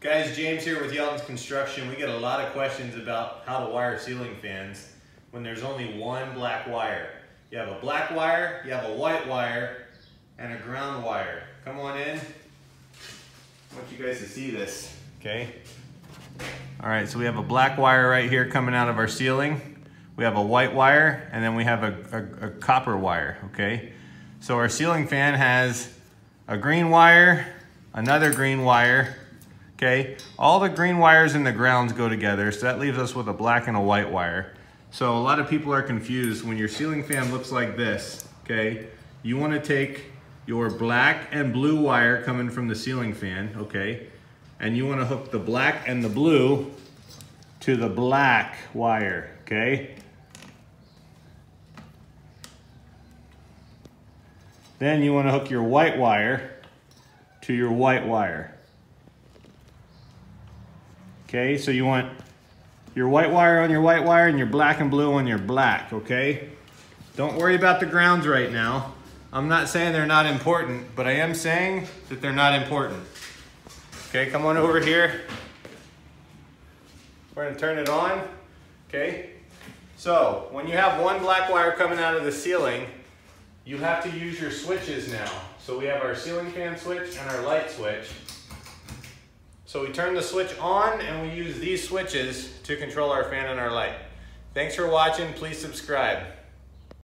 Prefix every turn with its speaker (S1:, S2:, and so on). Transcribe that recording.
S1: Guys, James here with Yelton's Construction. We get a lot of questions about how to wire ceiling fans when there's only one black wire. You have a black wire, you have a white wire, and a ground wire. Come on in. I want you guys to see this, okay? All right, so we have a black wire right here coming out of our ceiling. We have a white wire, and then we have a, a, a copper wire, okay? So our ceiling fan has a green wire, another green wire, okay? All the green wires and the grounds go together, so that leaves us with a black and a white wire. So a lot of people are confused when your ceiling fan looks like this, okay? You wanna take your black and blue wire coming from the ceiling fan, okay? And you wanna hook the black and the blue to the black wire, okay? Then you wanna hook your white wire to your white wire. Okay, so you want your white wire on your white wire and your black and blue on your black, okay? Don't worry about the grounds right now. I'm not saying they're not important, but I am saying that they're not important. Okay, come on over here. We're gonna turn it on, okay? So, when you have one black wire coming out of the ceiling, you have to use your switches now. So we have our ceiling fan switch and our light switch. So we turn the switch on and we use these switches to control our fan and our light. Thanks for watching. Please subscribe.